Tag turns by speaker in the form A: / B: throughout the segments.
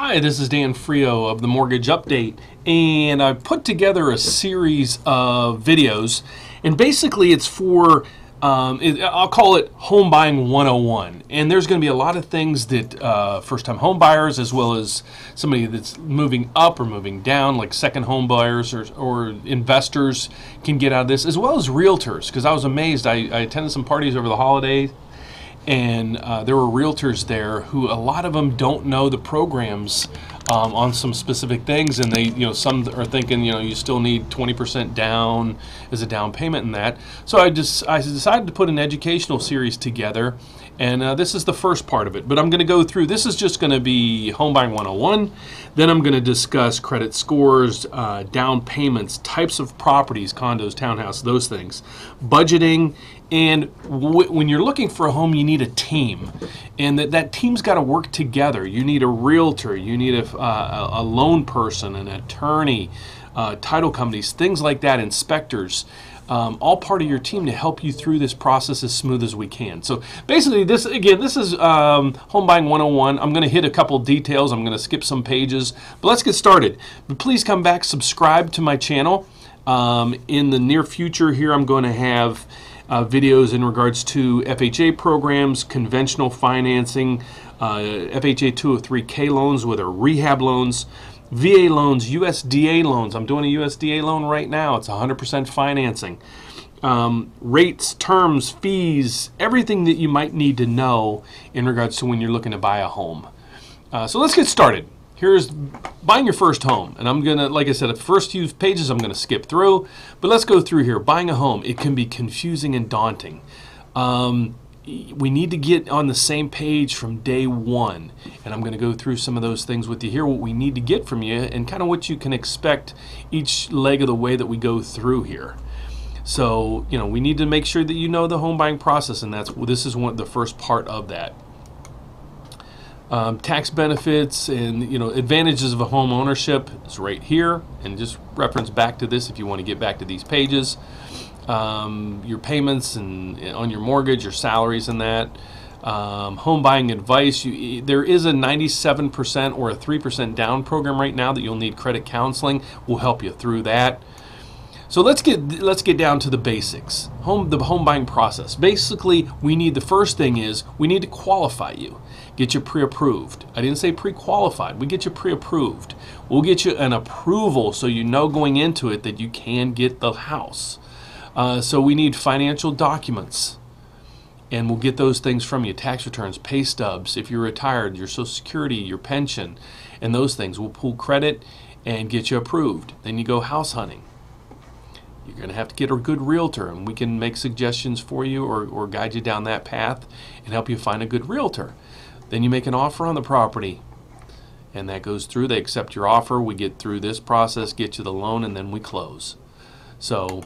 A: Hi, this is Dan Frio of the Mortgage Update, and I've put together a series of videos, and basically it's for, um, it, I'll call it Home Buying 101. And there's going to be a lot of things that uh, first time home buyers, as well as somebody that's moving up or moving down, like second home buyers or, or investors, can get out of this, as well as realtors. Because I was amazed, I, I attended some parties over the holidays and uh, there were realtors there who a lot of them don't know the programs um, on some specific things. And they you know some are thinking you know you still need 20% down as a down payment in that. So i just i decided to put an educational series together. And uh, this is the first part of it. But i'm going to go through this is just going to be home buying 101 then i'm going to discuss credit scores uh, down payments types of properties condos townhouse those things. Budgeting and w- when you're looking for a home, you need a team, and that, that team's got to work together. You need a realtor, you need a, uh, a loan person, an attorney, uh, title companies, things like that, inspectors. Um, all part of your team to help you through this process as smooth as we can. So basically, this again, this is um, Home Buying 101. I'm going to hit a couple details. I'm going to skip some pages, but let's get started. But please come back, subscribe to my channel. Um, in the near future, here I'm going to have uh, videos in regards to FHA programs, conventional financing, uh, FHA 203K loans, whether rehab loans, VA loans, USDA loans. I'm doing a USDA loan right now. It's 100% financing. Um, rates, terms, fees, everything that you might need to know in regards to when you're looking to buy a home. Uh, so let's get started here's buying your first home. And I'm going to, like I said, the first few pages I'm going to skip through. But let's go through here. Buying a home, it can be confusing and daunting. Um, we need to get on the same page from day one. And I'm going to go through some of those things with you here, what we need to get from you, and kind of what you can expect each leg of the way that we go through here. So, you know, we need to make sure that you know the home buying process, and that's this is one the first part of that um, tax benefits and you know advantages of a home ownership is right here and just reference back to this if you want to get back to these pages um, your payments and on your mortgage your salaries and that um, home buying advice you, there is a 97% or a 3% down program right now that you'll need credit counseling will help you through that so let's get let's get down to the basics. Home the home buying process. Basically, we need the first thing is we need to qualify you. Get you pre-approved. I didn't say pre-qualified. We get you pre-approved. We'll get you an approval so you know going into it that you can get the house. Uh, so we need financial documents and we'll get those things from you tax returns pay stubs if you're retired your social security your pension and those things we'll pull credit and get you approved then you go house hunting you're going to have to get a good realtor, and we can make suggestions for you or, or guide you down that path and help you find a good realtor. Then you make an offer on the property, and that goes through. They accept your offer. We get through this process, get you the loan, and then we close. So,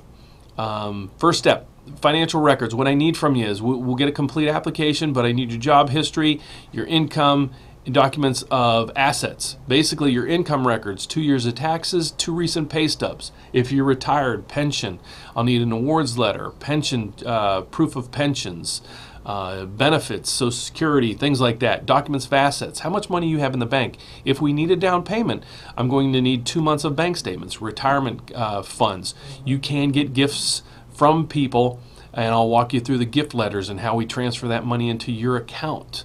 A: um, first step financial records. What I need from you is we'll, get a complete application, but I need your job history, your income, documents of assets. Basically, your income records, two years of taxes, two recent pay stubs. If you're retired, pension. I'll need an awards letter, pension, uh, proof of pensions, uh, benefits, Social Security, things like that. Documents of assets, how much money you have in the bank. If we need a down payment, I'm going to need two months of bank statements, retirement uh, funds. You can get gifts from people, and I'll walk you through the gift letters and how we transfer that money into your account.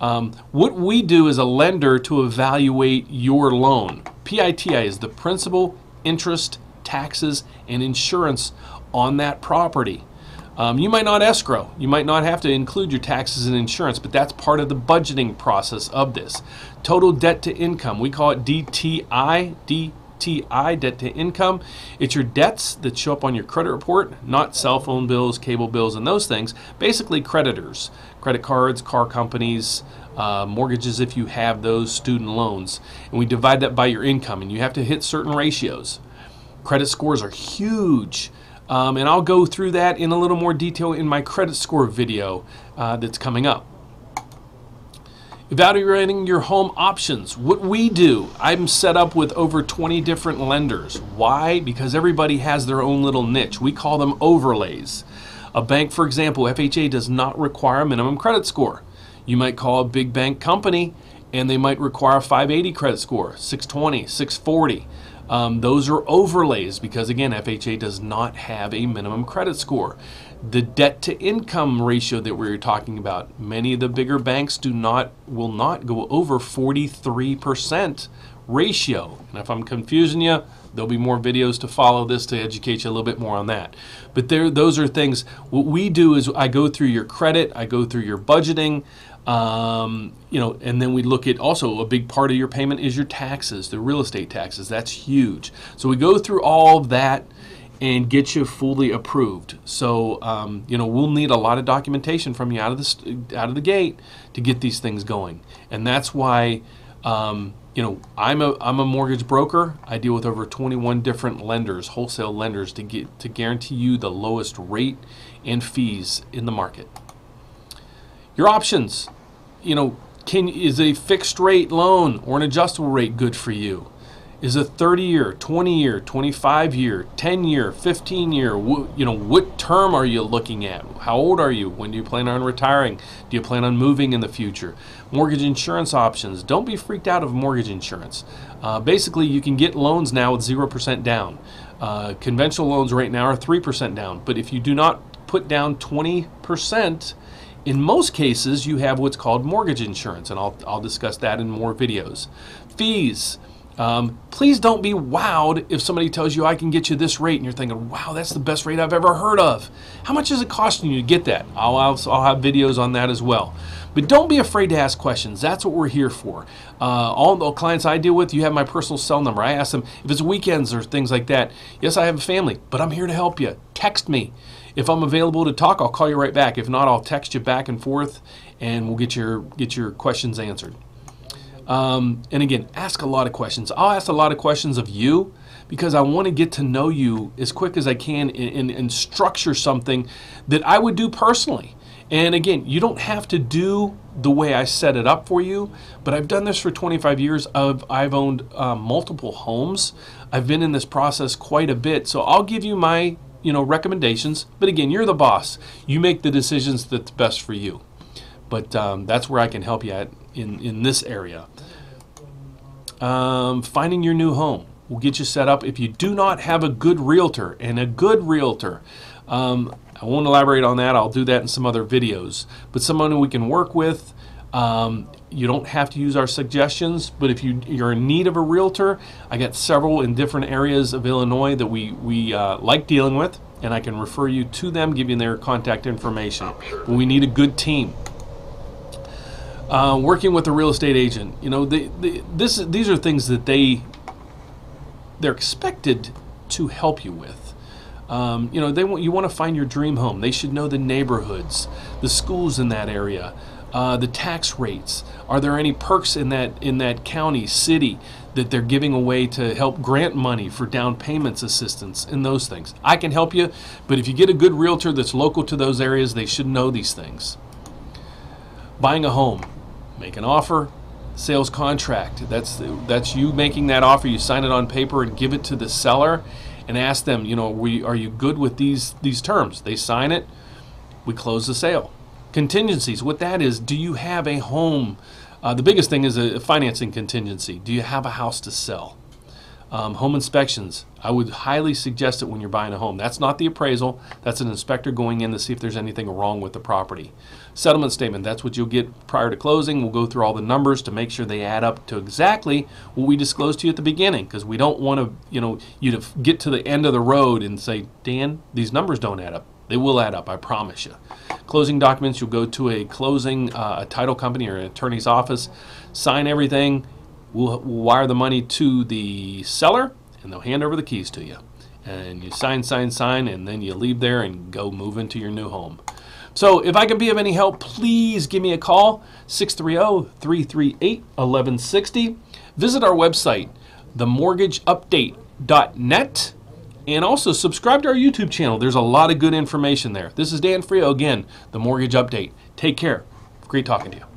A: Um, what we do as a lender to evaluate your loan, PITI is the principal, interest, taxes, and insurance on that property. Um, you might not escrow. You might not have to include your taxes and insurance, but that's part of the budgeting process of this. Total debt to income, we call it DTI, DTI, debt to income. It's your debts that show up on your credit report, not cell phone bills, cable bills, and those things. Basically, creditors credit cards, car companies, uh, mortgages if you have those, student loans. And we divide that by your income, and you have to hit certain ratios. Credit scores are huge. Um, and I'll go through that in a little more detail in my credit score video uh, that's coming up. Evaluating your home options. What we do, I'm set up with over 20 different lenders. Why? Because everybody has their own little niche. We call them overlays. A bank, for example, FHA does not require a minimum credit score. You might call a big bank company and they might require a 580 credit score, 620, 640. Um, those are overlays because, again, FHA does not have a minimum credit score. The debt to income ratio that we were talking about, many of the bigger banks do not, will not go over 43% ratio. And if I'm confusing you, there'll be more videos to follow this to educate you a little bit more on that. But there, those are things. What we do is I go through your credit, I go through your budgeting, um, you know, and then we look at also a big part of your payment is your taxes, the real estate taxes. That's huge. So we go through all of that and get you fully approved. So um, you know we'll need a lot of documentation from you out of the out of the gate to get these things going, and that's why. Um, you know, I'm a I'm a mortgage broker. I deal with over 21 different lenders, wholesale lenders, to get to guarantee you the lowest rate and fees in the market. Your options, you know, can is a fixed rate loan or an adjustable rate good for you? Is a 30 year, 20 year, 25 year, 10 year, 15 year? you know, what term are you looking at? How old are you? When do you plan on retiring? Do you plan on moving in the future? Mortgage insurance options. Don't be freaked out of mortgage insurance. Uh, basically, you can get loans now with 0% down. Uh, conventional loans right now are 3% down, but if you do not put down 20%, in most cases, you have what's called mortgage insurance, and I'll, I'll discuss that in more videos. Fees. Um, please don't be wowed if somebody tells you I can get you this rate and you're thinking, wow, that's the best rate I've ever heard of. How much is it costing you to get that? I'll, I'll, have videos on that as well. But don't be afraid to ask questions. That's what we're here for. Uh, all the clients I deal with, you have my personal cell number. I ask them if it's weekends or things like that. Yes, I have a family, but I'm here to help you. Text me. If I'm available to talk, I'll call you right back. If not, I'll text you back and forth, and we'll get your get your questions answered. Um, and again, ask a lot of questions. I'll ask a lot of questions of you because I want to get to know you as quick as I can and, and, and, structure something that I would do personally. And again, you don't have to do the way I set it up for you, but I've done this for 25 years. I've, I've owned uh, multiple homes. I've been in this process quite a bit. So I'll give you my you know recommendations. But again, you're the boss. You make the decisions that's best for you. But um, that's where I can help you at in, in this area. Um, finding your new home will get you set up. If you do not have a good realtor, and a good realtor, um, I won't elaborate on that. I'll do that in some other videos. But someone we can work with. Um, you don't have to use our suggestions, but if you, you're in need of a realtor, I got several in different areas of Illinois that we, we uh, like dealing with, and I can refer you to them, give you their contact information. But we need a good team. Uh, working with a real estate agent, you know, they, they, this these are things that they they're expected to help you with. Um, you know, they want you want to find your dream home. They should know the neighborhoods, the schools in that area, uh, the tax rates. Are there any perks in that in that county, city that they're giving away to help grant money for down payments assistance and those things? I can help you, but if you get a good realtor that's local to those areas, they should know these things. Buying a home make an offer, sales contract. That's that's you making that offer. You sign it on paper and give it to the seller, and ask them, you know, we are you good with these these terms? They sign it. We close the sale. Contingencies. What that is, do you have a home? Uh, the biggest thing is a financing contingency. Do you have a house to sell? Um, home inspections. I would highly suggest it when you're buying a home. That's not the appraisal. That's an inspector going in to see if there's anything wrong with the property. Settlement statement. That's what you'll get prior to closing. We'll go through all the numbers to make sure they add up to exactly what we disclosed to you at the beginning, because we don't want to, you know, you to get to the end of the road and say, Dan, these numbers don't add up. They will add up. I promise you. Closing documents. You'll go to a closing, uh, a title company or an attorney's office, sign everything We'll, we'll wire the money to the seller, and they'll hand over the keys to you. And you sign, sign, sign, and then you leave there and go move into your new home. So if I can be of any help, please give me a call, 630-338-1160. Visit our website, themortgageupdate.net, and also subscribe to our YouTube channel. There's a lot of good information there. This is Dan Frio again, The Mortgage Update. Take care. Great talking to you.